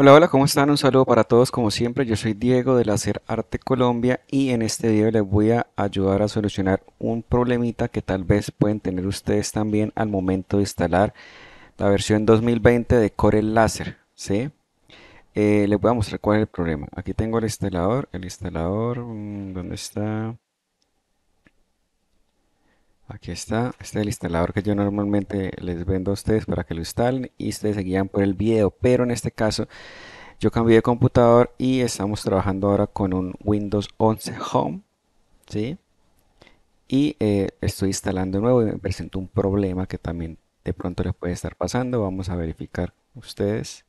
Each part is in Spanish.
Hola, hola, ¿cómo están? Un saludo para todos como siempre. Yo soy Diego de Arte Colombia y en este video les voy a ayudar a solucionar un problemita que tal vez pueden tener ustedes también al momento de instalar la versión 2020 de Corel Láser, ¿sí? Eh, les voy a mostrar cuál es el problema. Aquí tengo el instalador, el instalador, mm, ¿dónde está? Aquí está, este es el instalador que yo normalmente les vendo a ustedes para que lo instalen y ustedes se guían por el video, pero en este caso yo cambié de computador y estamos trabajando ahora con un Windows 11 Home, ¿sí? Y eh, estoy instalando nuevo y me presentó un problema que también de pronto les puede estar pasando, vamos a verificar ustedes.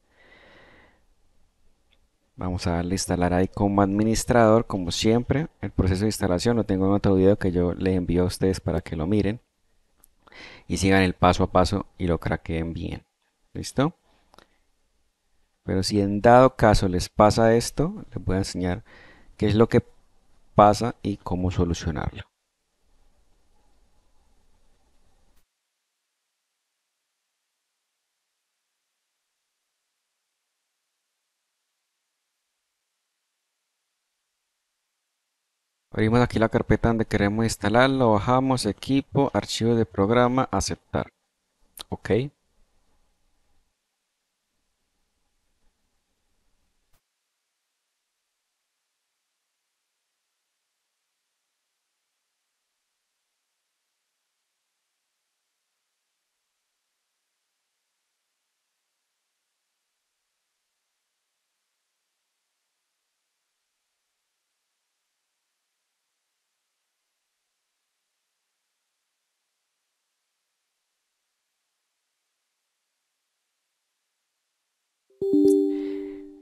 Vamos a darle instalar ahí como administrador, como siempre. El proceso de instalación lo tengo en otro video que yo les envío a ustedes para que lo miren. Y sigan el paso a paso y lo craqueen bien. ¿Listo? Pero si en dado caso les pasa esto, les voy a enseñar qué es lo que pasa y cómo solucionarlo. Abrimos aquí la carpeta donde queremos instalarlo, bajamos, equipo, archivo de programa, aceptar. Ok.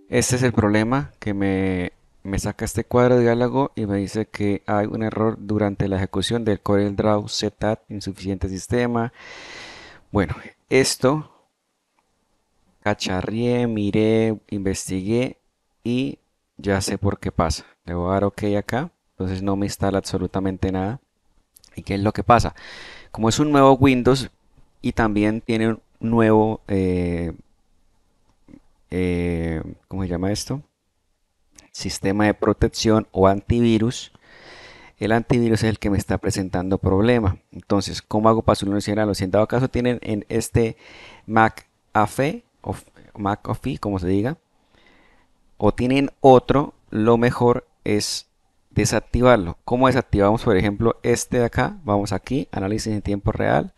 Este es el problema que me, me saca este cuadro de diálogo y me dice que hay un error durante la ejecución del Corel Draw Setup insuficiente sistema. Bueno, esto cacharrié, miré, investigué y ya sé por qué pasa. Le voy a dar OK acá, entonces no me instala absolutamente nada. ¿Y qué es lo que pasa? Como es un nuevo Windows y también tiene un nuevo eh, eh, ¿cómo se llama esto? Sistema de protección o antivirus. El antivirus es el que me está presentando problema. Entonces, ¿cómo hago para solucionarlo? Si en dado caso tienen en este Mac AFE o Mac OFI, como se diga, o tienen otro, lo mejor es desactivarlo. ¿Cómo desactivamos, por ejemplo, este de acá? Vamos aquí, análisis en tiempo real.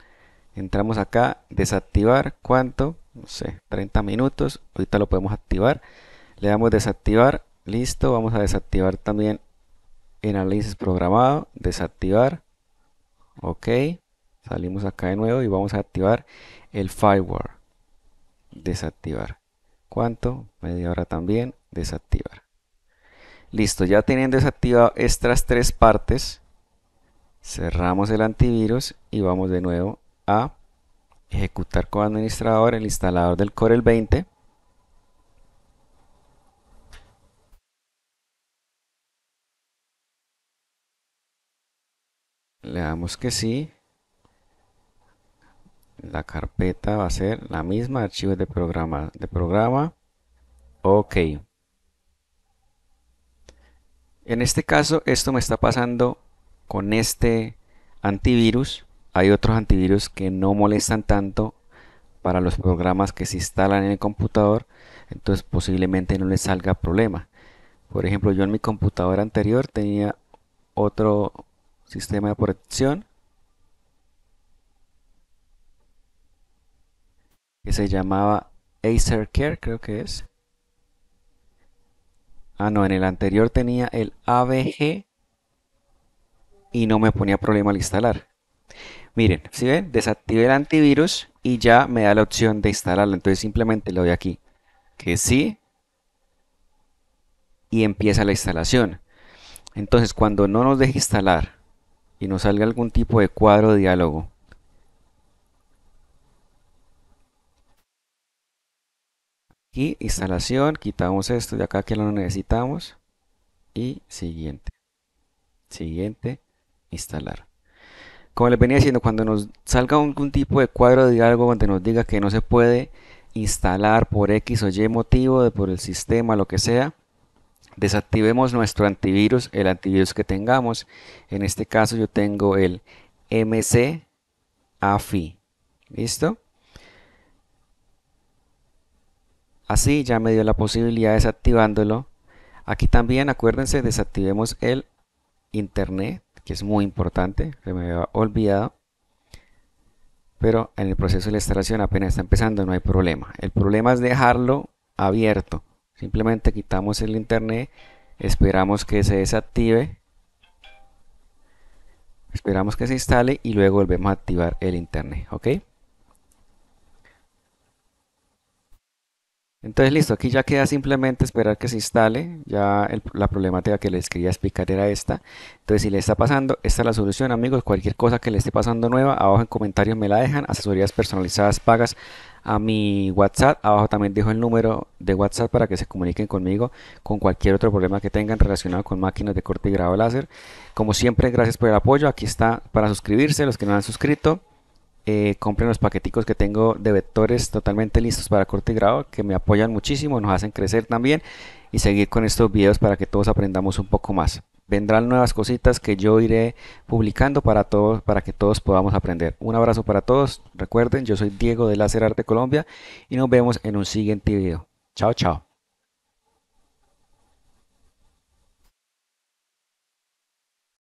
Entramos acá, desactivar, ¿cuánto? No sé, 30 minutos. Ahorita lo podemos activar. Le damos desactivar. Listo. Vamos a desactivar también análisis programado. Desactivar. Ok. Salimos acá de nuevo y vamos a activar el firewall. Desactivar. ¿Cuánto? Media hora también. Desactivar. Listo. Ya teniendo desactivado estas tres partes, cerramos el antivirus y vamos de nuevo a ejecutar como administrador el instalador del Corel 20 le damos que sí. La carpeta va a ser la misma archivos de programa de programa. Ok. En este caso esto me está pasando con este antivirus hay otros antivirus que no molestan tanto para los programas que se instalan en el computador, entonces posiblemente no les salga problema. Por ejemplo, yo en mi computadora anterior tenía otro sistema de protección que se llamaba Acer Care, creo que es. Ah, no, en el anterior tenía el ABG y no me ponía problema al instalar. Miren, si ven, desactivé el antivirus y ya me da la opción de instalarlo. Entonces simplemente le doy aquí que sí y empieza la instalación. Entonces cuando no nos deje instalar y nos salga algún tipo de cuadro de diálogo, aquí instalación, quitamos esto de acá que no necesitamos y siguiente, siguiente, instalar. Como les venía diciendo, cuando nos salga algún tipo de cuadro de diálogo donde nos diga que no se puede instalar por X o Y motivo, por el sistema, lo que sea, desactivemos nuestro antivirus, el antivirus que tengamos. En este caso yo tengo el MC AFI. ¿Listo? Así ya me dio la posibilidad desactivándolo. Aquí también acuérdense, desactivemos el internet, que es muy importante, se me había olvidado. Pero en el proceso de la instalación apenas está empezando, no hay problema. El problema es dejarlo abierto. Simplemente quitamos el internet, esperamos que se desactive, esperamos que se instale y luego volvemos a activar el internet, ¿ok? Entonces listo, aquí ya queda simplemente esperar que se instale, ya la problemática que les quería explicar era esta. Entonces si le está pasando, esta es la solución amigos, cualquier cosa que le esté pasando nueva, abajo en comentarios me la dejan, asesorías personalizadas pagas a mi WhatsApp, abajo también dejo el número de WhatsApp para que se comuniquen conmigo con cualquier otro problema que tengan relacionado con máquinas de corte y grado láser. Como siempre, gracias por el apoyo, aquí está para suscribirse, los que no han suscrito eh, compren los paqueticos que tengo de vectores totalmente listos para corte y grado que me apoyan muchísimo, nos hacen crecer también y seguir con estos videos para que todos aprendamos un poco más. Vendrán nuevas cositas que yo iré publicando para todos, para que todos podamos aprender. Un abrazo para todos. Recuerden, yo soy Diego de Láser Arte Colombia y nos vemos en un siguiente video. Chao, chao.